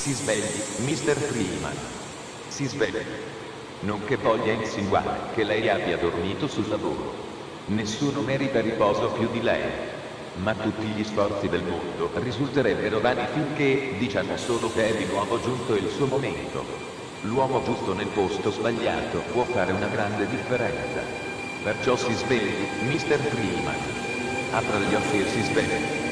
Si svegli, Mr. Freeman. Si svegli. Non che voglia insinuare che lei abbia dormito sul lavoro. Nessuno merita riposo più di lei. Ma tutti gli sforzi del mondo risulterebbero vani finché diciamo solo che è di nuovo giunto il suo momento. L'uomo giusto nel posto sbagliato può fare una grande differenza. Perciò si svegli, Mr. Freeman. Apra gli occhi e si svegli.